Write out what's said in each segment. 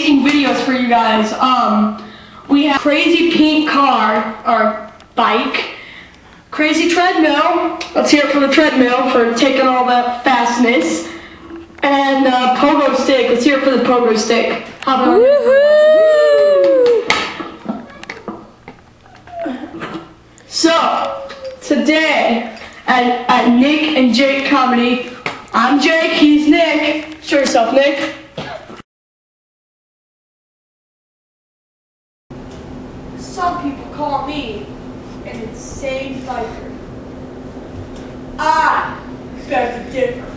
videos for you guys. Um, we have crazy pink car or bike, crazy treadmill. Let's hear it for the treadmill for taking all that fastness, and uh, pogo stick. Let's hear it for the pogo stick. So today at, at Nick and Jake Comedy, I'm Jake. He's Nick. Show yourself, Nick. Some people call me an insane biker. I beg to differ.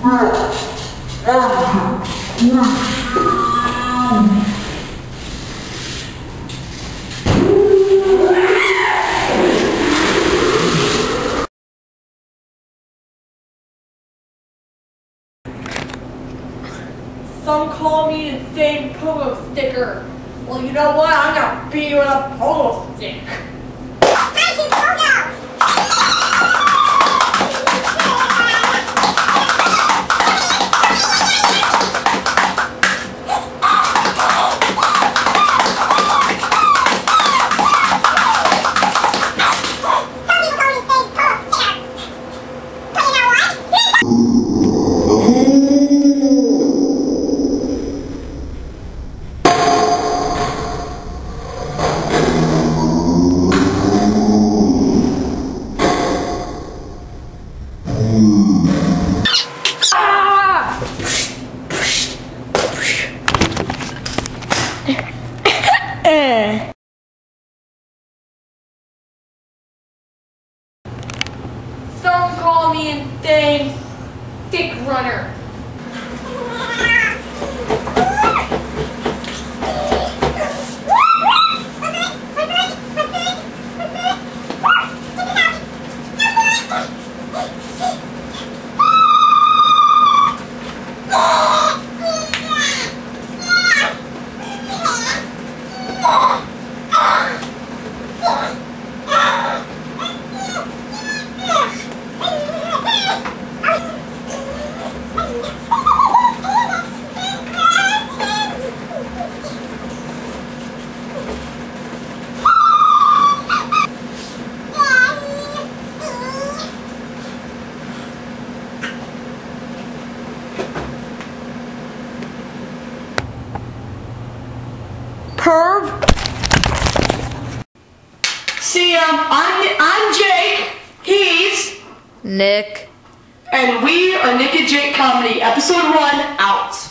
Some call me an insane pogo sticker. Well, you know what? I'm gonna beat you with a pogo stick. Some call me insane stick runner. See ya. I'm I'm Jake. He's Nick. and we are Nick and Jake Comedy, episode one out.